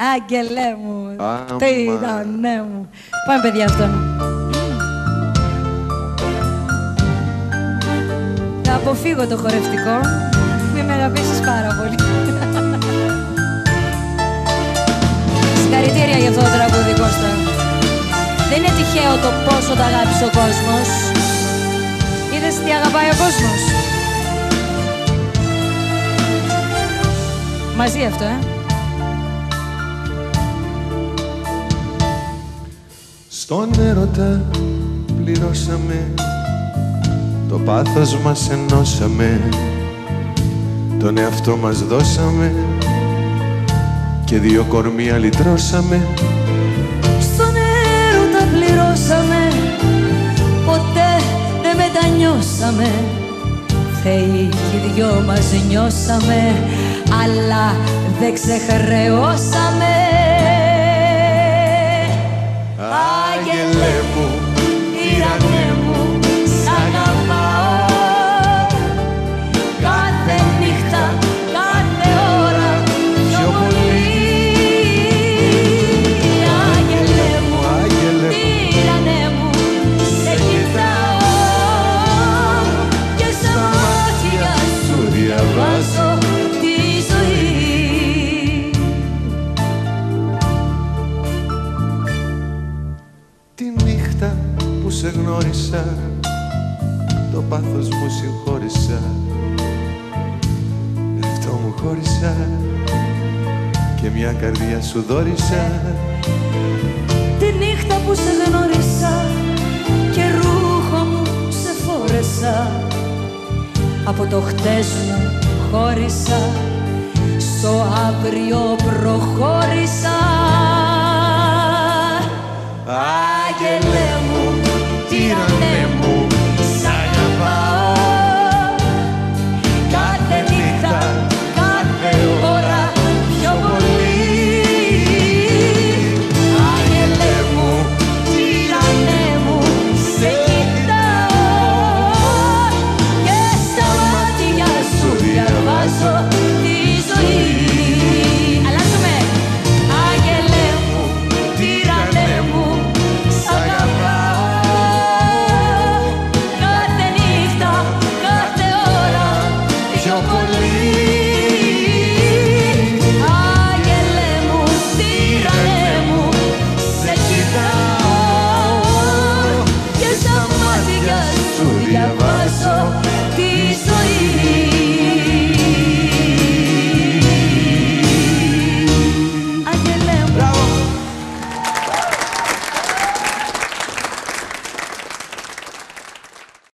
Άγγελέ μου. Άμα. Τι ήταν, ναι μου. Πάμε, παιδιά, αυτό. Θα αποφύγω το χορευτικό. Μην με αγαπήσεις πάρα πολύ. Συγχαρητήρια για αυτό το τραγούδι, Κώστα. Δεν είναι τυχαίο το πόσο το αγάπησε ο κόσμος. Είδες τι αγαπάει ο κόσμος. Μαζί αυτό, ε. Στον έρωτα πληρώσαμε Το πάθος μας ενώσαμε Τον εαυτό μας δώσαμε Και δύο κορμιά λυτρώσαμε Στον έρωτα πληρώσαμε Ποτέ δεν μετανιώσαμε. Θεοί κι οι δυο μας νιώσαμε Αλλά δεν ξεχρεώσαμε Τη νύχτα που σε γνώρισα Το πάθος μου συγχώρησα. Αυτό μου χώρισα Και μια καρδιά σου δώρισα. Τη νύχτα που σε γνώρισα και ρούχο μου σε φόρεσα. Από το χτες μου χώρισα στο αύριο προχώρησα